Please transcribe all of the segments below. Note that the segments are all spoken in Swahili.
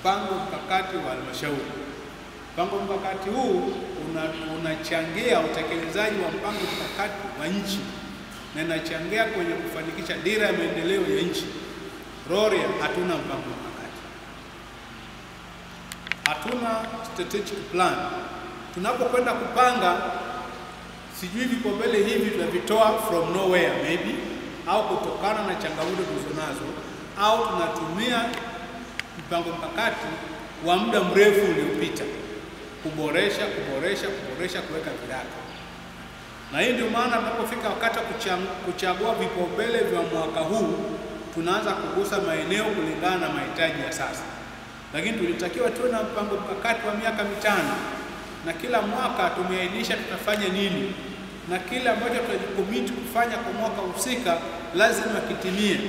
mpango mkakati wa halmashauri. Mpango mkakati huu unachangia una utekelezaji wa mpango mkakati wa nchi na inachangia kwenye kufanikisha dira ya maendeleo ya nchi. Rorya hatuna mpango mkakati, hatuna strategic plan. Tunapokwenda kupanga, sijui vipaumbele hivi tunavitoa from nowhere maybe, au kutokana na changamoto tulizonazo, au tunatumia mpango mkakati wa muda mrefu uliopita. Kuboresha kuboresha kuboresha, kuweka viraka. Na hii ndio maana tunapofika wakati wa kuchagua vipaumbele vya mwaka huu, tunaanza kugusa maeneo kulingana na mahitaji ya sasa, lakini tulitakiwa tuwe na mpango mkakati wa miaka mitano, na kila mwaka tumeainisha tutafanya nini, na kile ambacho tunajikomiti kufanya kwa mwaka husika lazima kitimie,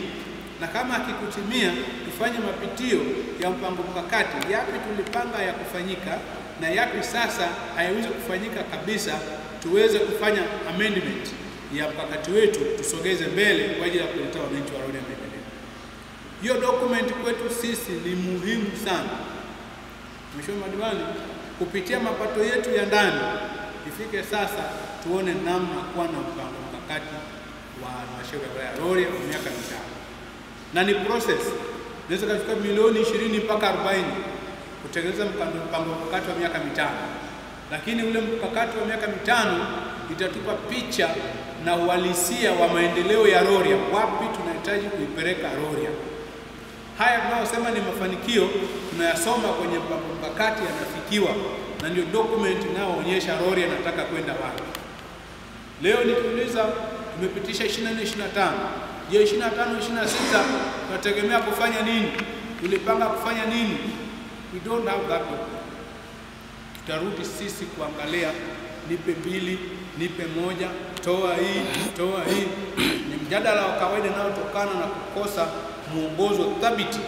na kama akikutimia, tufanye mapitio ya mpango mkakati, yapi tulipanga ya kufanyika na yapi sasa hayawezi kufanyika kabisa, tuweze kufanya amendment ya mkakati wetu, tusogeze mbele kwa ajili ya kuleta wananchi wa Rorya maendeleo. Hiyo document kwetu sisi ni muhimu sana, Mheshimiwa Madiwani, kupitia mapato yetu ya ndani, ifike sasa tuone namna kuwa na mpango mkakati wa halmashauri ya wilaya ya Rorya kwa miaka mitano, na ni process inaweza kufika milioni ishirini mpaka arobaini kutengeneza mpango mkakati wa miaka mitano, lakini ule mkakati wa miaka mitano itatupa picha na uhalisia wa maendeleo ya Rorya, wapi tunahitaji kuipeleka Rorya. Haya tunayosema ni mafanikio tunayasoma kwenye mpango mkakati, yanafikiwa na ndio document inayoonyesha Rorya nataka kwenda wapi. Leo nikiuliza tumepitisha 24 25, je, 25 26 tunategemea kufanya nini? Tulipanga kufanya nini? We don't have that. Tutarudi sisi kuangalia, nipe mbili, nipe moja, toa hii, toa hii. Ni mjadala wa kawaida unaotokana na kukosa mwongozo thabiti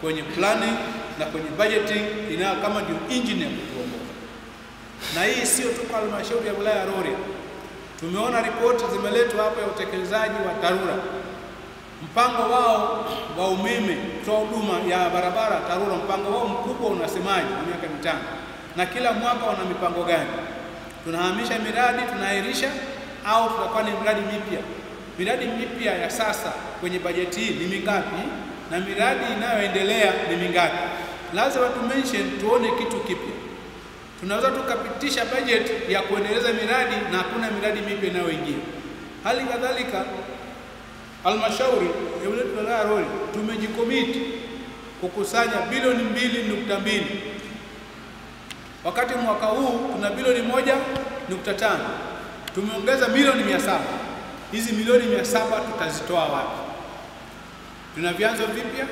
kwenye planning na kwenye budgeting inayo kama ndio engine ya kutuongoza. Na hii sio tu kwa halmashauri ya wilaya ya Rorya. Tumeona ripoti zimeletwa hapa ya utekelezaji wa TARURA mpango wao wa umeme kutoa huduma ya barabara TARURA, mpango wao mkubwa unasemaje kwa miaka mitano, na kila mwaka wana mipango gani? Tunahamisha miradi, tunaahirisha au tutakuwa miradi mipya? Miradi mipya ya sasa kwenye bajeti hii ni mingapi, na miradi inayoendelea ni mingapi? Lazima tu mention tuone kitu kipya. Tunaweza tukapitisha bajeti ya kuendeleza miradi na hakuna miradi mipya inayoingia. Hali kadhalika halmashauri ya wilaya ya tumejikomiti kukusanya bilioni mbili nukta mbili. Wakati mwaka huu kuna bilioni moja nukta tano. Tumeongeza milioni mia saba. Hizi milioni mia saba tutazitoa wapi? Tuna vyanzo vipya?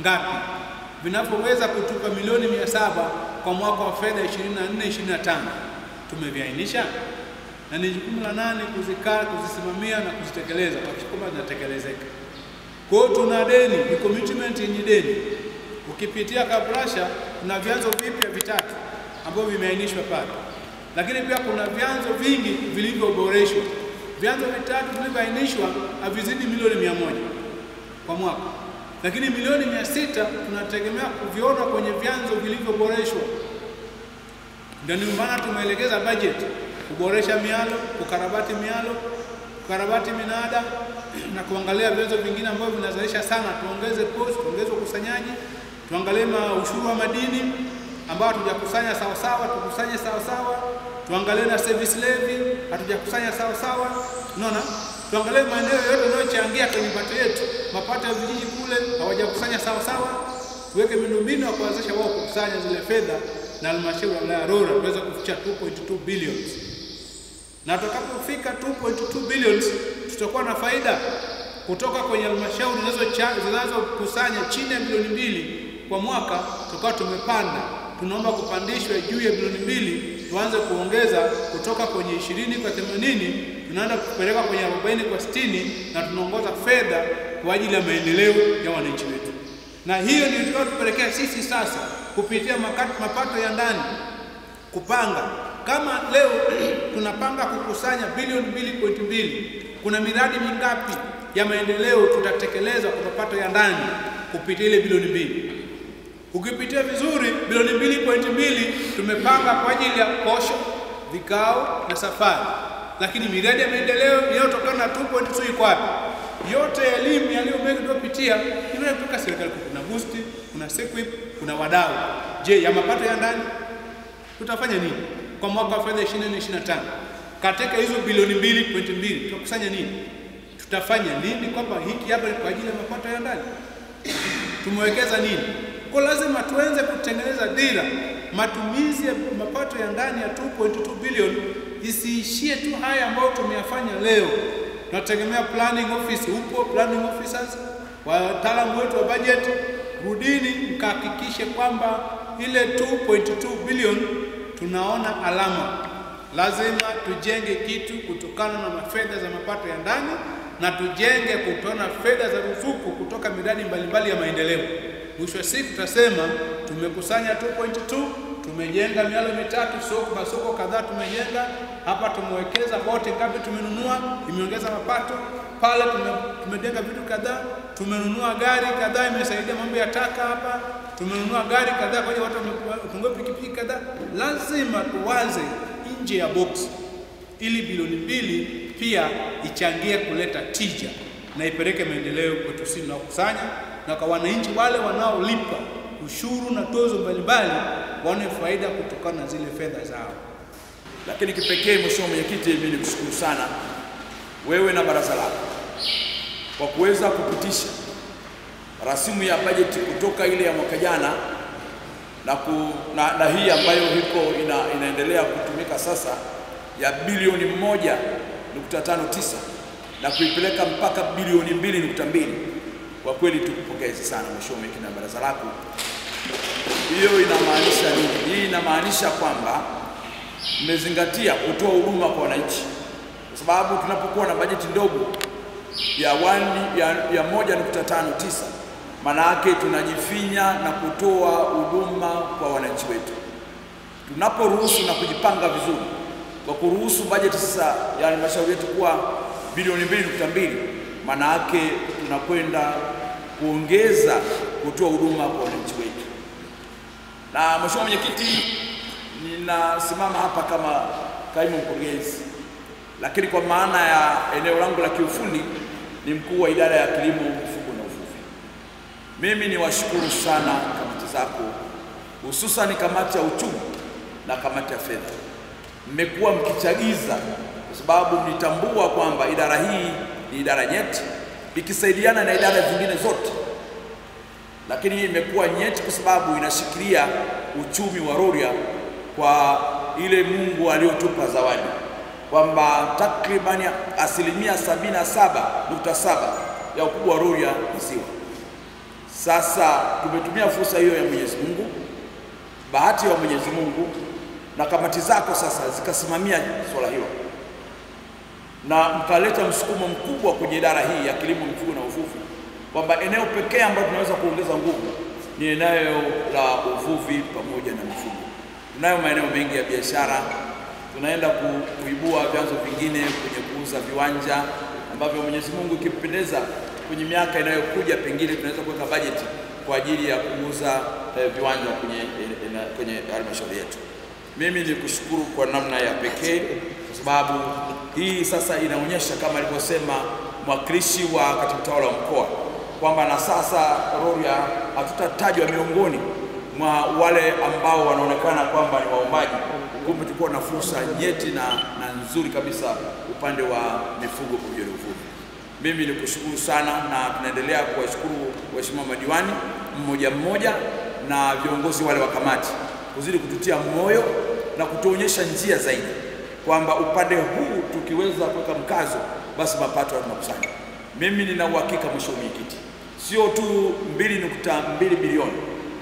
Ngapi? Vinavyoweza kutupa milioni mia saba kwa mwaka wa fedha 24 25? Tumeviainisha na ni jukumu la nani kuzikaa, kuzisimamia na kuzitekeleza kuhakikisha kwamba zinatekelezeka. Kwa hiyo tuna deni, ni commitment yenye deni. Ukipitia kabrasha, kuna vyanzo vipya vitatu ambavyo vimeainishwa pale, lakini pia kuna vyanzo vingi vilivyoboreshwa. Vyanzo vitatu vilivyoainishwa havizidi milioni mia moja kwa mwaka, lakini milioni mia sita tunategemea kuviona kwenye vyanzo vilivyoboreshwa. Ndio maana tumeelekeza bajeti kuboresha mialo, kukarabati mialo, kukarabati minada na kuangalia vyanzo vingine ambavyo vinazalisha sana, tuongeze post, tuongeze ukusanyaji, tuangalie ushuru wa madini ambao hatujakusanya sawa sawa, tukusanye sawa sawa, tuangalie na service levy hatujakusanya sawa sawa, unaona, tuangalie maeneo yote yanayochangia kwenye mapato yetu, mapato ya vijiji kule hawajakusanya sawa sawa, tuweke miundombinu ya kuwezesha wao kukusanya zile fedha na halmashauri ya wilaya ya Rorya tuweze kufikia 2.2 billion na tutakapofika 2.2 billion tutakuwa na faida kutoka kwenye halmashauri zinazokusanya chini ya bilioni mbili kwa mwaka, tukawa tumepanda. Tunaomba kupandishwa juu ya bilioni mbili, tuanze kuongeza kutoka kwenye ishirini kwa themanini tunaenda kupeleka kwenye arobaini kwa sitini na tunaongoza fedha kwa ajili ya maendeleo ya wananchi wetu, na hiyo ndio tukayotupelekea sisi sasa kupitia mapato ya ndani kupanga kama leo tunapanga kukusanya bilioni mbili pointi mbili, kuna miradi mingapi ya maendeleo tutatekeleza kwa mapato ya ndani kupitia ile bilioni mbili? Ukipitia vizuri, bilioni mbili pointi mbili tumepanga kwa ajili ya posho, vikao na safari, lakini miradi ya maendeleo inayotokana na 2.2 iko wapi? Yote elimu yaliyo mengi tuliyopitia inayotoka serikali. Kuna boost, kuna SEQUIP, kuna wadau. Je, ya mapato ya ndani tutafanya nini kwa mwaka wa fedha 2025 katika hizo bilioni 2.2 tutakusanya nini? Tutafanya nini kwamba hiki hapa kwa ajili ya mapato ya ndani? Tumewekeza nini? Kwa lazima tuanze kutengeneza dira. Matumizi ya mapato ya ndani ya 2.2 bilioni isiishie tu haya ambayo tumeyafanya leo. Tunategemea planning office, upo planning officers, wataalamu wetu wa budget, rudini mkahakikishe kwamba ile 2.2 bilioni tunaona alama. Lazima tujenge kitu kutokana na fedha za mapato ya ndani na tujenge kutona fedha za ruzuku kutoka miradi mbalimbali ya maendeleo. Mwisho wa siku tutasema tumekusanya 2.2, tumejenga mialo mitatu, soko masoko kadhaa tumejenga. Hapa, tumewekeza bote ngapi tumenunua, imeongeza mapato. Pale, tume, tumejenga vitu kadhaa, tumenunua gari kadhaa, imesaidia mambo ya taka hapa, tumenunua gari kadhaa kwa watu wamefungua pikipiki kadhaa. Lazima tuwaze nje ya box ili bilioni mbili pia ichangie kuleta tija na ipeleke maendeleo kwetu sisi tunaokusanya na kwa wananchi wale wanaolipa ushuru na tozo mbalimbali waone faida kutokana na zile fedha zao. Lakini kipekee, Mheshimiwa Mwenyekiti, mimi nikushukuru sana wewe na baraza lako kwa kuweza kupitisha rasimu ya bajeti kutoka ile ya mwaka jana na, ku, na, na hii ambayo iko ina, inaendelea kutumika sasa ya bilioni moja nukta tano tisa na kuipeleka mpaka bilioni mbili nukta mbili. Kwa kweli tukupongeze sana Mheshimiwa Mwenyekiti na baraza lako. Hiyo inamaanisha nini? Hii inamaanisha kwamba mmezingatia kutoa huduma kwa wananchi, kwa sababu tunapokuwa na bajeti ndogo ya, wani, ya, ya moja nukta tano tisa maana yake tunajifinya na kutoa huduma kwa wananchi wetu. Tunaporuhusu na kujipanga vizuri kwa kuruhusu bajeti sasa ya halmashauri yetu kuwa bilioni mbili nukta mbili maana yake tunakwenda kuongeza kutoa huduma kwa wananchi wetu. Na Mheshimiwa Mwenyekiti, ninasimama hapa kama kaimu mkurugenzi, lakini kwa maana ya eneo langu la kiufundi ni mkuu wa idara ya kilimo, mifugo na uvuvi. Mimi ni washukuru sana kamati zako, hususan kamati ya uchumi na kamati ya fedha, mmekuwa mkichagiza kwa sababu mlitambua kwamba idara hii ni idara nyeti ikisaidiana na idara zingine zote, lakini hii imekuwa nyeti kwa sababu inashikilia uchumi wa Rorya kwa ile Mungu aliyotupa zawadi kwamba takribani asilimia sabini na saba nukta saba ya ukubwa wa Rorya ni ziwa. Sasa tumetumia fursa hiyo ya Mwenyezi Mungu, bahati ya Mwenyezi Mungu na kamati zako sasa zikasimamia swala hilo na mkaleta msukumo mkubwa kwenye idara hii ya kilimo, mifugo na uvuvi, kwamba eneo pekee ambalo tunaweza kuongeza nguvu ni eneo la uvuvi pamoja na mifugo. Tunayo maeneo mengi ya biashara, tunaenda ku, kuibua vyanzo vingine kwenye kuuza viwanja ambavyo Mwenyezi Mungu ikimpendeza, kwenye miaka inayokuja pengine tunaweza kuweka bajeti kwa ajili ya kuuza eh, viwanja kwenye, eh, kwenye halmashauri yetu. Mimi ni kushukuru kwa namna ya pekee sababu hii sasa inaonyesha kama alivyosema mwakilishi wa katibu tawala wa mkoa kwamba na sasa Rorya hatutatajwa miongoni mwa wale ambao wanaonekana kwamba ni waombaji. Kumbe tulikuwa na fursa nyeti na, na nzuri kabisa upande wa mifugo pamoja na uvuvi. Mimi ni kushukuru sana na tunaendelea kuwashukuru waheshimiwa madiwani mmoja mmoja na viongozi wale wa kamati kuzidi kututia moyo na kutuonyesha njia zaidi kwamba upande huu tukiweza kuweka mkazo basi mapato tunakusanya. Mimi nina uhakika Mheshimiwa Mwenyekiti, sio tu mbili nukta mbili bilioni,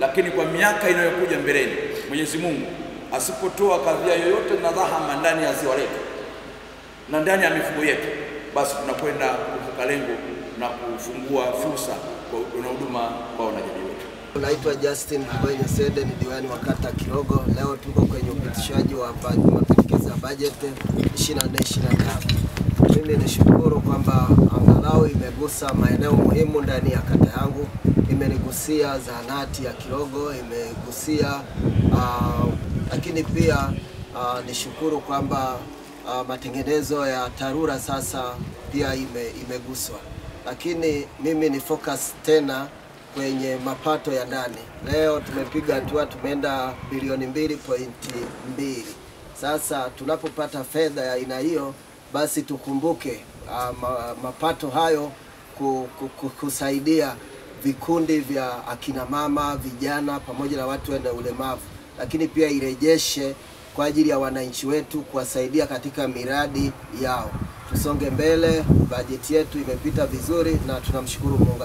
lakini kwa miaka inayokuja mbeleni, Mwenyezi Mungu asipotoa kadhia yoyote na dhahama ndani ya ziwa letu na ndani ya mifugo yetu, basi tunakwenda kuvuka lengo na kufungua fursa na huduma kwa wanajamii wetu. Naitwa Justin Mbowenye Sede, ni diwani wa kata Kirogo. Leo tuko kwenye upitishaji wa ya bajeti 24 25. mimi nishukuru kwamba angalau imegusa maeneo muhimu ndani ya kata yangu. Imenigusia zahanati ya Kirogo, imegusia uh, lakini pia uh, nishukuru kwamba uh, matengenezo ya TARURA sasa pia ime, imeguswa, lakini mimi ni focus tena kwenye mapato ya ndani. Leo tumepiga hatua, tumeenda bilioni mbili pointi mbili. Sasa tunapopata fedha ya aina hiyo, basi tukumbuke uh, ma, mapato hayo ku, ku, ku, kusaidia vikundi vya akina mama, vijana pamoja na watu wenye ulemavu, lakini pia irejeshe kwa ajili ya wananchi wetu kuwasaidia katika miradi yao. Tusonge mbele, bajeti yetu imepita vizuri na tunamshukuru Mungu.